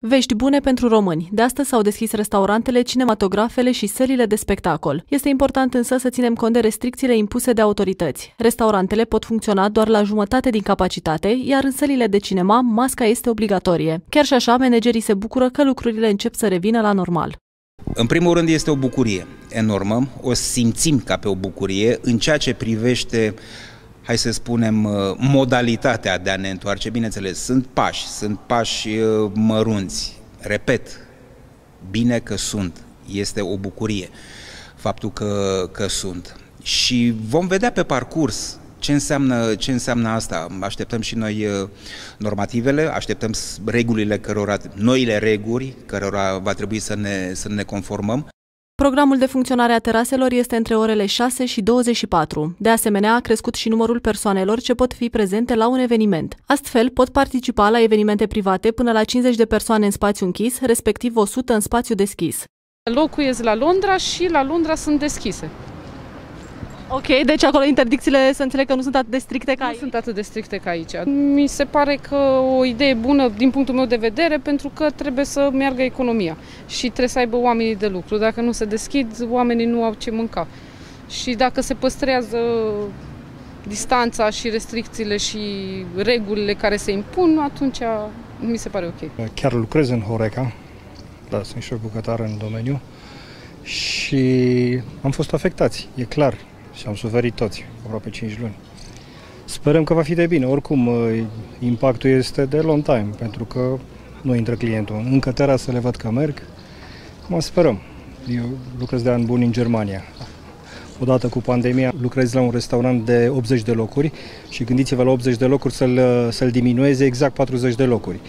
Vești bune pentru români. De astăzi s-au deschis restaurantele, cinematografele și sălile de spectacol. Este important însă să ținem cont de restricțiile impuse de autorități. Restaurantele pot funcționa doar la jumătate din capacitate, iar în sălile de cinema masca este obligatorie. Chiar și așa, managerii se bucură că lucrurile încep să revină la normal. În primul rând este o bucurie enormă, o simțim ca pe o bucurie în ceea ce privește hai să spunem, uh, modalitatea de a ne întoarce. Bineînțeles, sunt pași, sunt pași uh, mărunți. Repet, bine că sunt. Este o bucurie faptul că, că sunt. Și vom vedea pe parcurs ce înseamnă, ce înseamnă asta? Așteptăm și noi uh, normativele, așteptăm regulile cărora, noile reguli cărora va trebui să ne, să ne conformăm. Programul de funcționare a teraselor este între orele 6 și 24. De asemenea, a crescut și numărul persoanelor ce pot fi prezente la un eveniment. Astfel, pot participa la evenimente private până la 50 de persoane în spațiu închis, respectiv 100 în spațiu deschis. Locuiesc la Londra și la Londra sunt deschise. Ok, deci acolo interdicțiile să înțeleg că nu sunt atât de stricte ca nu aici. sunt atât de stricte ca aici. Mi se pare că o idee bună din punctul meu de vedere pentru că trebuie să meargă economia și trebuie să aibă oamenii de lucru. Dacă nu se deschid, oamenii nu au ce mânca. Și dacă se păstrează distanța și restricțiile și regulile care se impun, atunci mi se pare ok. Chiar lucrez în Horeca, da, sunt și o bucătară în domeniu și am fost afectați, e clar, și am suferit toți, aproape 5 luni. Sperăm că va fi de bine. Oricum, uh, impactul este de long time, pentru că nu intră clientul. Încă terasele văd că merg. Acum sperăm. Eu lucrez de ani buni în Germania. Odată cu pandemia lucrez la un restaurant de 80 de locuri și gândiți-vă la 80 de locuri să-l, să-l diminueze exact 40 de locuri.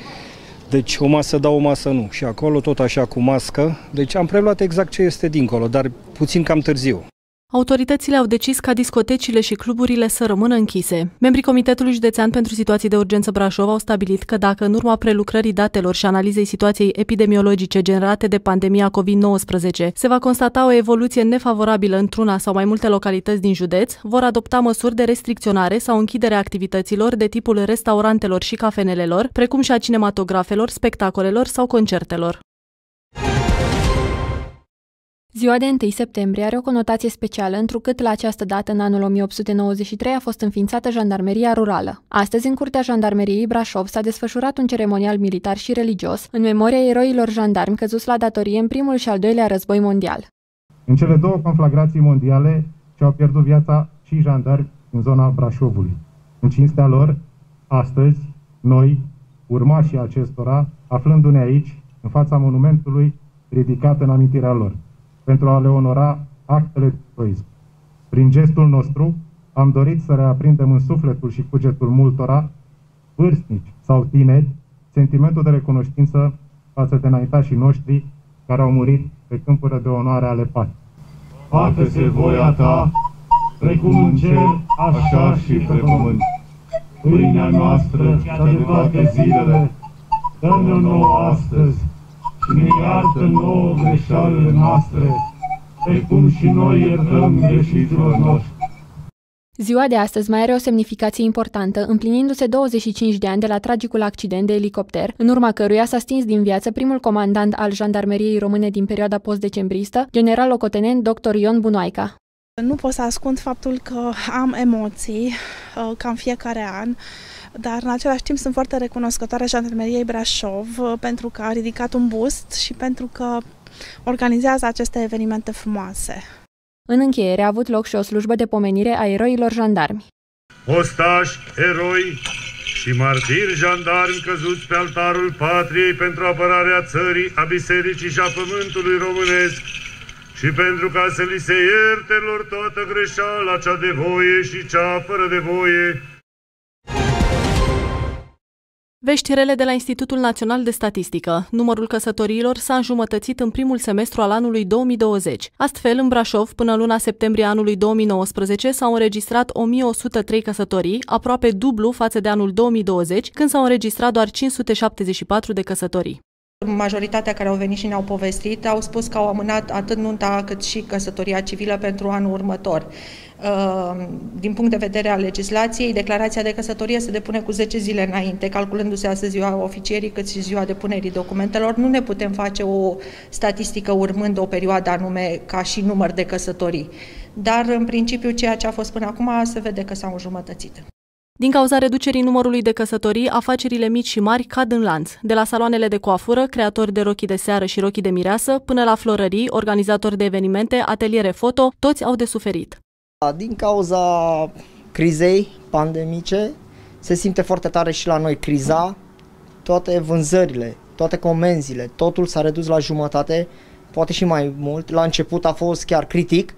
Deci o masă da, o masă nu. Și acolo tot așa cu mască. Deci am preluat exact ce este dincolo, dar puțin cam târziu. Autoritățile au decis ca discotecile și cluburile să rămână închise. Membrii Comitetului Județean pentru Situații de Urgență Brașov au stabilit că dacă în urma prelucrării datelor și analizei situației epidemiologice generate de pandemia COVID-19 se va constata o evoluție nefavorabilă într-una sau mai multe localități din județ, vor adopta măsuri de restricționare sau închidere a activităților de tipul restaurantelor și cafenelelor, precum și a cinematografelor, spectacolelor sau concertelor. Ziua de 1 septembrie are o conotație specială, întrucât la această dată, în anul 1893, a fost înființată Jandarmeria Rurală. Astăzi, în curtea Jandarmeriei Brașov, s-a desfășurat un ceremonial militar și religios, în memoria eroilor jandarmi căzuți la datorie în primul și al doilea război mondial. În cele două conflagrații mondiale și-au pierdut viața și jandarmi în zona Brașovului. În cinstea lor, astăzi, noi, urmașii acestora, aflându-ne aici, în fața monumentului ridicat în amintirea lor pentru a le onora actele de eroism. Prin gestul nostru am dorit să reaprindem în sufletul și cugetul multora, vârstnici sau tineri, sentimentul de recunoștință față de înaintașii noștri care au murit pe câmpurile de onoare ale patii. Facă-se voia ta, precum în cer, așa și pe pământ. Pâinea noastră, cea de toate zilele, dă-ne nouă astăzi și ne iartă nouă greșalele noastre, precum și noi iertăm greșiților noștri. Ziua de astăzi mai are o semnificație importantă, împlinindu-se 25 de ani de la tragicul accident de elicopter, în urma căruia s-a stins din viață primul comandant al Jandarmeriei Române din perioada post-decembristă, general locotenent dr. Ion Bunoaica. Nu pot să ascund faptul că am emoții, uh, ca în fiecare an, dar în același timp sunt foarte recunoscătoare Jandarmeriei Brașov uh, pentru că a ridicat un boost și pentru că organizează aceste evenimente frumoase. În încheiere a avut loc și o slujbă de pomenire a eroilor jandarmi. Ostași, eroi și martiri jandarmi căzuți pe altarul patriei pentru apărarea țării, a bisericii și a pământului românesc și pentru ca să li se ierte lor toată greșeala cea de voie și cea fără de voie, Vești rele de la Institutul Național de Statistică. Numărul căsătoriilor s-a înjumătățit în primul semestru al anului 2020. Astfel, în Brașov, până luna septembrie anului 2019, s-au înregistrat 1103 căsătorii, aproape dublu față de anul 2020, când s-au înregistrat doar 574 de căsătorii. Majoritatea care au venit și ne-au povestit au spus că au amânat atât nunta cât și căsătoria civilă pentru anul următor. Uh, din punct de vedere al legislației, declarația de căsătorie se depune cu 10 zile înainte, calculându-se astăzi ziua oficierii cât și ziua depunerii documentelor. Nu ne putem face o statistică urmând o perioadă anume ca și număr de căsătorii. Dar, în principiu, ceea ce a fost până acum se vede că s-au înjumătățit. Din cauza reducerii numărului de căsătorii, afacerile mici și mari cad în lanț. De la saloanele de coafură, creatori de rochii de seară și rochii de mireasă, până la florării, organizatori de evenimente, ateliere foto, toți au de suferit. Din cauza crizei pandemice, se simte foarte tare și la noi criza, toate vânzările, toate comenzile, totul s-a redus la jumătate, poate și mai mult. La început a fost chiar critic,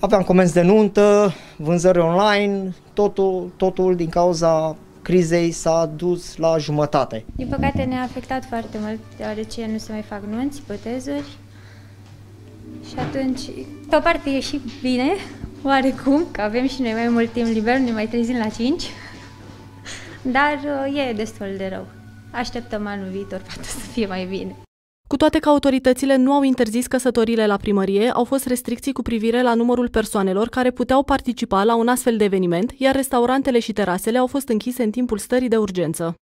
aveam comenzi de nuntă, vânzări online, totul, totul din cauza crizei s-a dus la jumătate. Din păcate ne-a afectat foarte mult, deoarece nu se mai fac nunți, botezuri. Și atunci, pe o parte e și bine, oarecum, că avem și noi mai mult timp liber, ne mai trezim la 5. Dar uh, e destul de rău. Așteptăm anul viitor, poate să fie mai bine. Cu toate că autoritățile nu au interzis căsătorile la primărie, au fost restricții cu privire la numărul persoanelor care puteau participa la un astfel de eveniment, iar restaurantele și terasele au fost închise în timpul stării de urgență.